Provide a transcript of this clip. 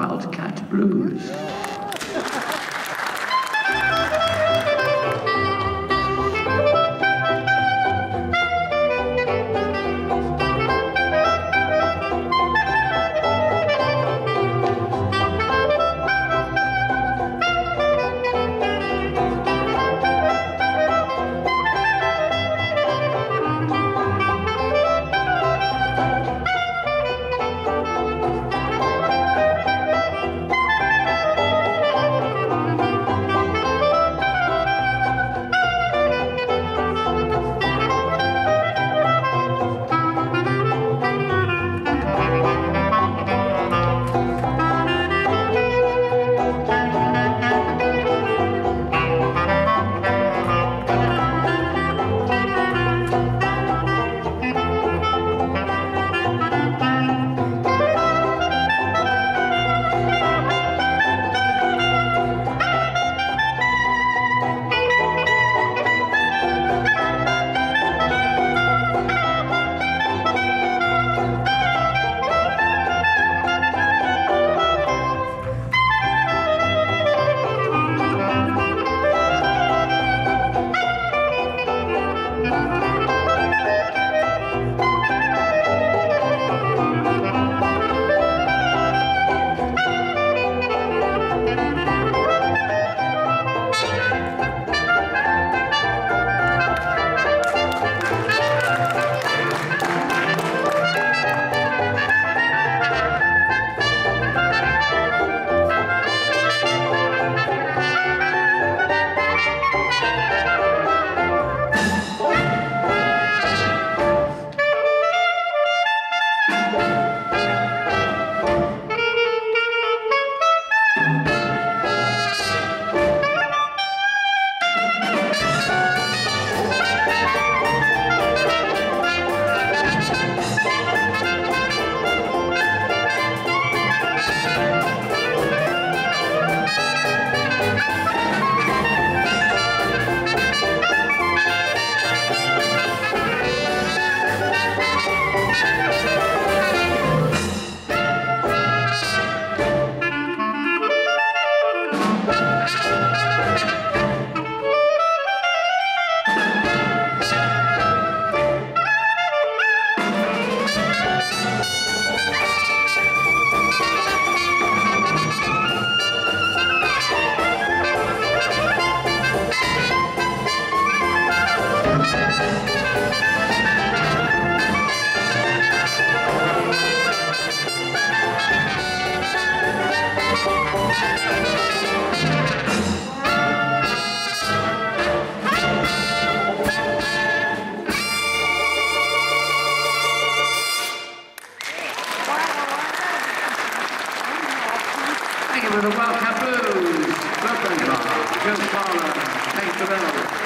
Wildcat Blues. For the Wildcat Blues. Welcome, Joe Fowler. Thanks that.